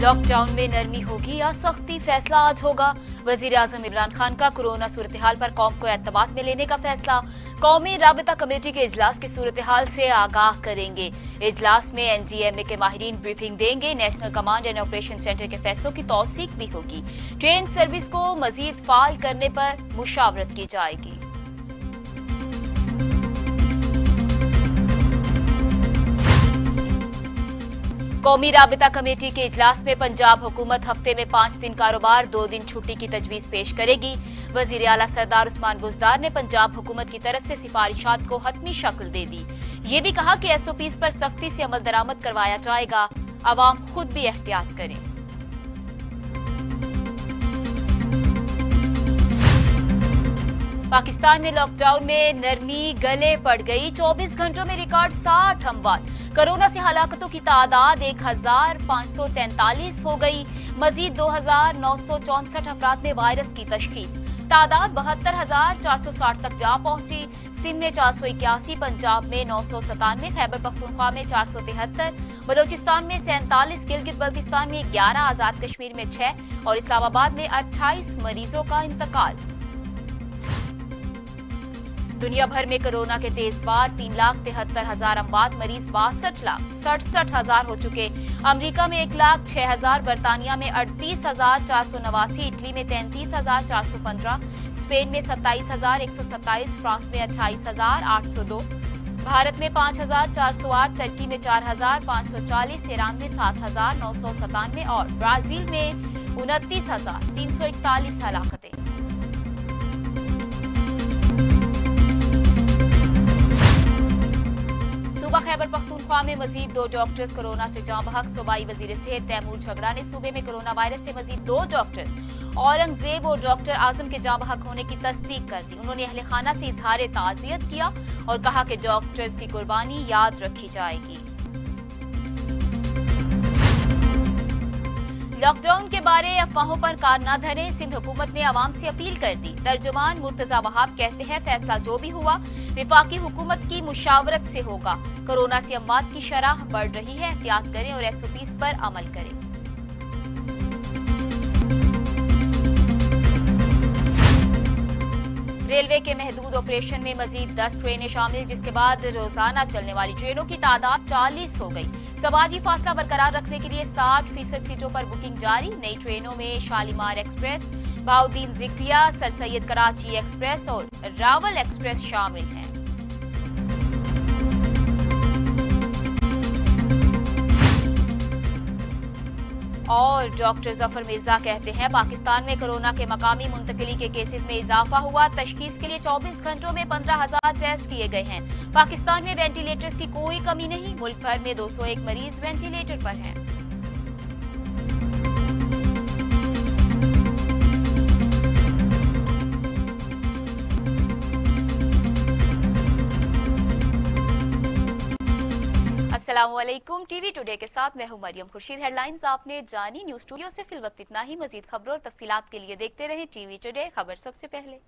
Lockdown में नरमी होगी या सख्ती फैसला आज होगा? वज़ीर आज़म इमरान खान का कोरोना सूरत हाल पर कौम को एतबात में लेने का फैसला। कौमी राबता कमेटी के इजलास की सूरत हाल से आगाह करेंगे। इजलास में एन जी एम ए के माहिरीन ब्रीफिंग देंगे। National command and operation centre के फैसलों की तोसीक भी होगी। ट्रेन सर्विस को मजीद फाल करने पर मुशावरत की जाएगी। कौमी राबता कमेटी के इजलास में पंजाब हुकूमत हफ़्ते में पाँच दिन कारोबार, दो दिन छुट्टी की तजवीज पेश करेगी। वज़ीर अला सरदार उस्मान बुजदार ने पंजाब हुकूमत की तरफ़ से सिफारिशात को हतमी शक्ल दे दी। ये भी कहा कि पी पर सख्ती से अमल दरामद करवाया जाएगा। आवाम खुद भी एहतियात करें। पाकिस्तान में लॉकडाउन में नरमी, गले पड़ गई। 24 घंटों में रिकॉर्ड 60 अमवात कोरोना से हलाकतों की तादाद एक हज़ार पाँच सौ तैंतालीस हो गई। मजीद दो हज़ार नौ सौ चौसठ अफराद में वायरस की तशखीस। तादाद बहत्तर हज़ार चार सौ साठ तक जा पहुँची। सिंध में चार सौ इक्यासी, पंजाब में नौ सौ सतानवे, खैबर पख्तूनख्वा में चार सौ तिहत्तर, बलोचिस्तान में सैंतालीस, गिलगित बल्तिस्तान में ग्यारह, आज़ाद कश्मीर में छह और इस्लामाबाद में अट्ठाईस मरीजों का इंतकाल। दुनिया भर में कोरोना के तेज बार तीन लाख तिहत्तर हज़ार अम्बाद मरीज़, बासठ लाख सड़सठ हज़ार हो चुके। अमेरिका में एक लाख छह हज़ार, बरतानिया में अड़तीस हज़ार चार सौ नवासी, इटली में तैंतीस हज़ार चार सौ पंद्रह, स्पेन में सत्ताईस हज़ार एक सौ सत्ताईस, फ्रांस में अट्ठाईस हज़ार आठ सौ दो, भारत में पाँच हज़ार चार सौ आठ टर्की में चार हज़ार पाँच सौ चालीस, ईरान में सात हज़ार नौ सौ सतानवे और ब्राज़ील में उनतीस हज़ार तीन सौ इकतालीस हलाकतें। पख्तूनख्वा में मजीद दो डॉक्टर्स कोरोना से जाँ बहक सूबाई वज़ीर सेहत तैमूर झगड़ा ने सूबे में कोरोना वायरस से मजीद दो डॉक्टर्स औरंगज़ेब और डॉक्टर आज़म के जाँ बहक होने की तस्दीक कर दी। उन्होंने अहल खाना से इजहार ताजियत किया और कहा कि डॉक्टर्स की कुर्बानी याद रखी जाएगी। लॉकडाउन के बारे अफवाहों पर कार न धरे, सिंध हुकूमत ने आवाम से अपील कर दी। तर्जुमान मुर्तजा वहाब कहते हैं, फैसला जो भी हुआ, विफाकी हुकूमत की मुशावरत से होगा। कोरोना से अमवात की शराह बढ़ रही है एहतियात करें और एसओपीज पर अमल करें। रेलवे के महदूद ऑपरेशन में मजीद 10 ट्रेनें शामिल, जिसके बाद रोज़ाना चलने वाली ट्रेनों की तादाद 40 हो गई। समाजी फासला बरकरार रखने के लिए 60 फ़ीसद सीटों पर बुकिंग जारी। नई ट्रेनों में Shalimar express, Bahauddin Zakariya sir Syed Karachi express और रावल एक्सप्रेस शामिल हैं। और डॉक्टर ज़फ़र मिर्ज़ा कहते हैं, पाकिस्तान में कोरोना के मकामी मुंतकली के केसेस में इजाफा हुआ। तशखीस के लिए 24 घंटों में पंद्रह हज़ार टेस्ट किए गए हैं। पाकिस्तान में वेंटिलेटर्स की कोई कमी नहीं, मुल्क भर में 201 मरीज़ वेंटिलेटर पर हैं। असलम टीवी टुडे के साथ मैं हूँ मरियम खुर्शीद। हेडलाइंस आपने जानी न्यूज़ स्टूडियो से फिल वक्त इतना ही मजीद खबरों और तफसीत के लिए देखते रहे टीवी टुडे खबर सबसे पहले।